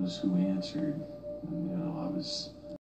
was who answered. And, you know, I was